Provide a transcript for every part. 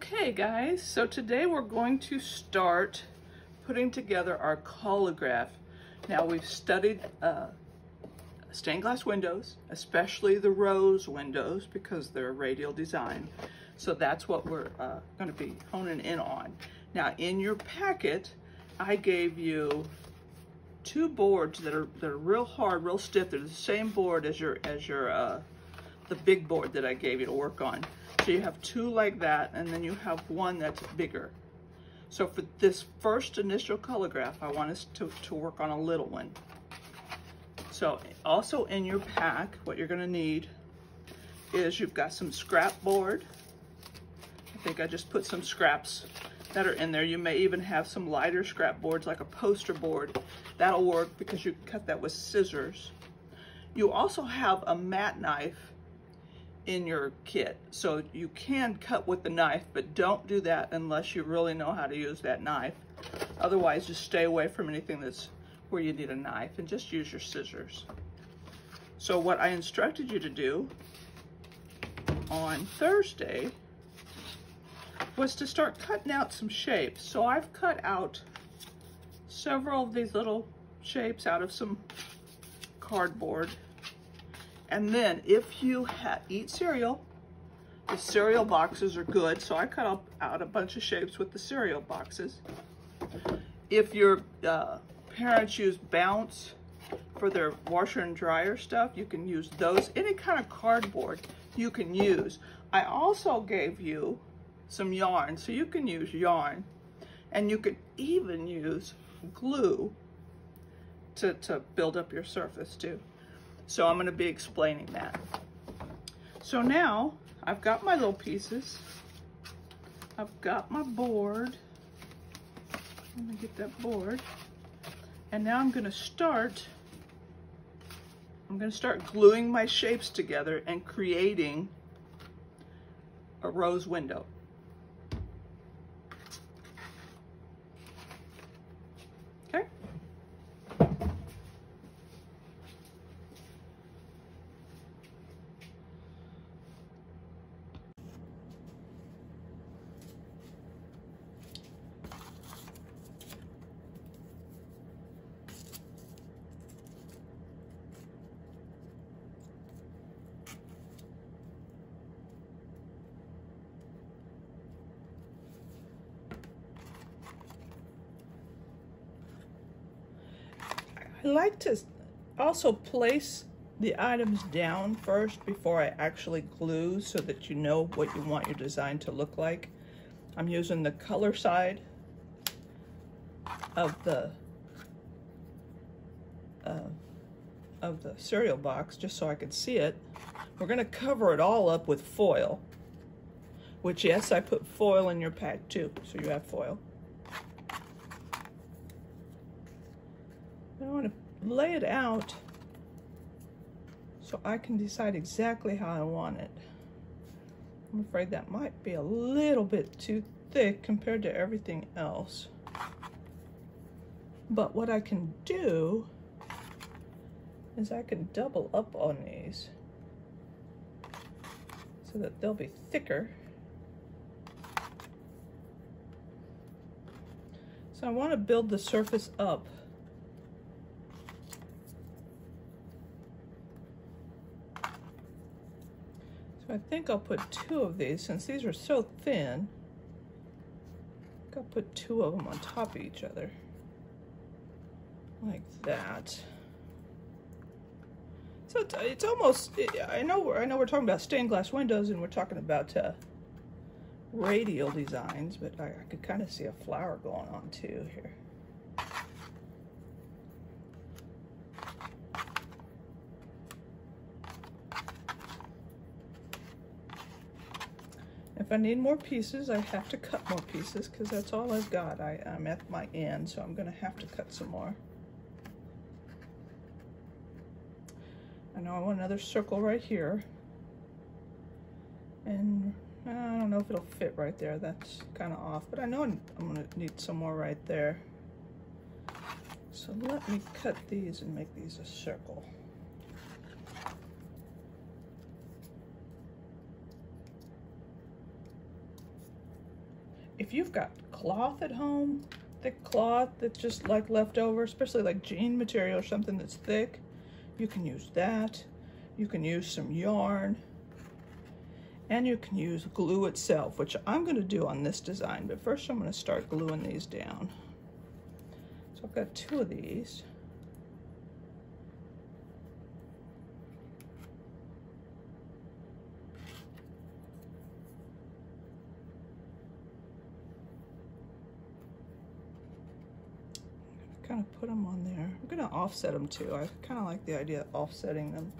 Okay guys, so today we're going to start putting together our collagraph. Now we've studied uh, stained glass windows, especially the rose windows because they're a radial design. So that's what we're uh, gonna be honing in on. Now in your packet, I gave you two boards that are that are real hard, real stiff. They're the same board as your as your uh, the big board that I gave you to work on. So you have two like that, and then you have one that's bigger. So for this first initial collagraph, I want us to, to work on a little one. So also in your pack, what you're gonna need is you've got some scrap board. I think I just put some scraps that are in there. You may even have some lighter scrap boards like a poster board. That'll work because you cut that with scissors. You also have a mat knife in your kit. So you can cut with the knife, but don't do that unless you really know how to use that knife. Otherwise, just stay away from anything that's where you need a knife and just use your scissors. So what I instructed you to do on Thursday was to start cutting out some shapes. So I've cut out several of these little shapes out of some cardboard and then if you eat cereal, the cereal boxes are good. So I cut out a bunch of shapes with the cereal boxes. If your uh, parents use Bounce for their washer and dryer stuff, you can use those. Any kind of cardboard you can use. I also gave you some yarn, so you can use yarn. And you can even use glue to, to build up your surface too. So I'm gonna be explaining that. So now I've got my little pieces. I've got my board. Let me get that board. And now I'm gonna start, I'm gonna start gluing my shapes together and creating a rose window. Like to also place the items down first before I actually glue so that you know what you want your design to look like. I'm using the color side of the uh, of the cereal box just so I can see it. We're going to cover it all up with foil, which yes, I put foil in your pack too, so you have foil. I want to lay it out so I can decide exactly how I want it. I'm afraid that might be a little bit too thick compared to everything else. But what I can do is I can double up on these so that they'll be thicker. So I want to build the surface up I think I'll put two of these, since these are so thin, I'll put two of them on top of each other, like that. So it's, it's almost, I know, I know we're talking about stained glass windows and we're talking about uh, radial designs, but I, I could kind of see a flower going on too here. If I need more pieces, I have to cut more pieces because that's all I've got. I, I'm at my end, so I'm going to have to cut some more. I know I want another circle right here. And I don't know if it'll fit right there. That's kind of off, but I know I'm going to need some more right there. So let me cut these and make these a circle. If you've got cloth at home, thick cloth that's just like leftover, especially like jean material or something that's thick, you can use that. You can use some yarn and you can use glue itself, which I'm gonna do on this design, but first I'm gonna start gluing these down. So I've got two of these. Kind of put them on there. I'm gonna offset them too. I kind of like the idea of offsetting them.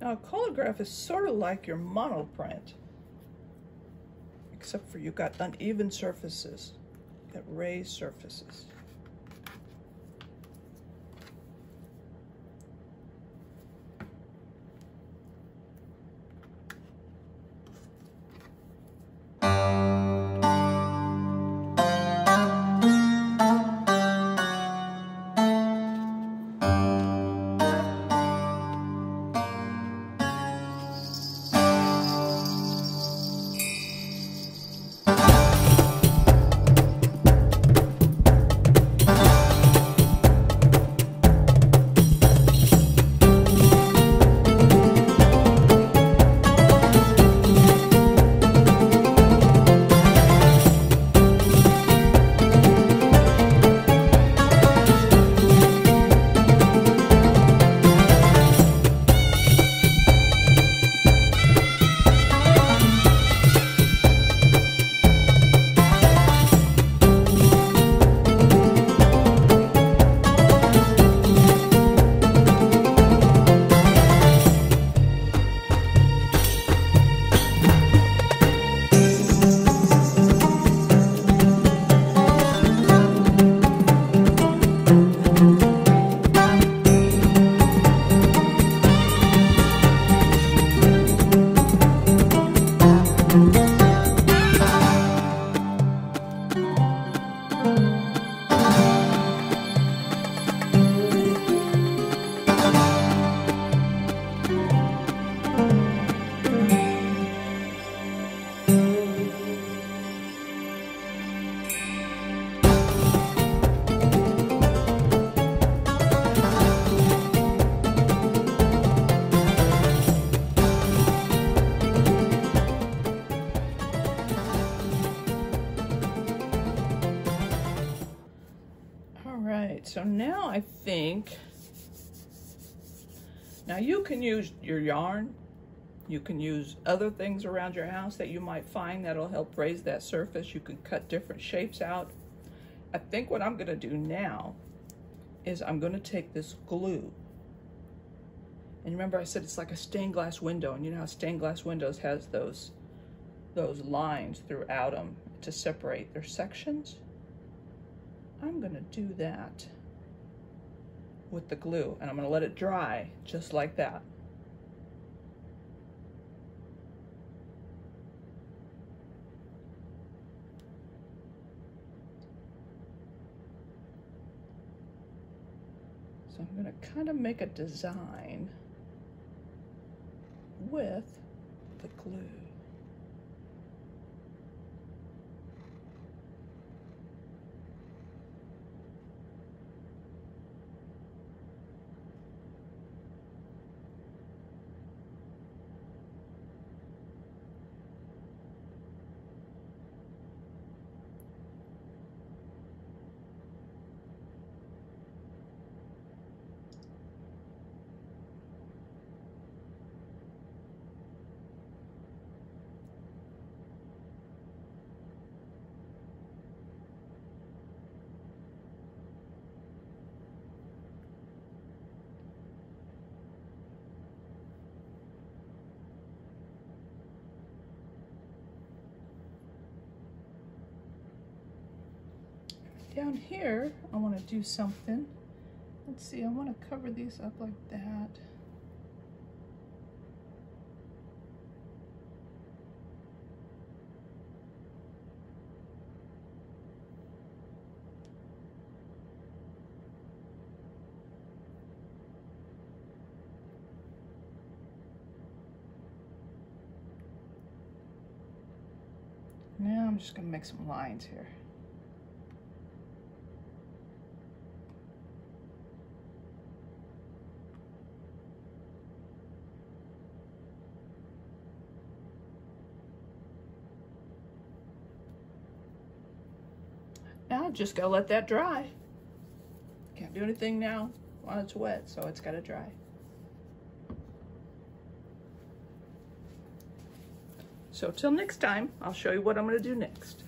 Now a collagraph is sort of like your monoprint, except for you've got uneven surfaces, you've got raised surfaces. So now I think, now you can use your yarn, you can use other things around your house that you might find that'll help raise that surface. You can cut different shapes out. I think what I'm gonna do now is I'm gonna take this glue and remember I said it's like a stained glass window and you know how stained glass windows has those those lines throughout them to separate their sections. I'm gonna do that with the glue and I'm gonna let it dry just like that. So I'm gonna kind of make a design with the glue. Down here, I want to do something Let's see, I want to cover these up like that. Now I'm just gonna make some lines here. Just gotta let that dry. Can't do anything now while it's wet, so it's gotta dry. So till next time, I'll show you what I'm gonna do next.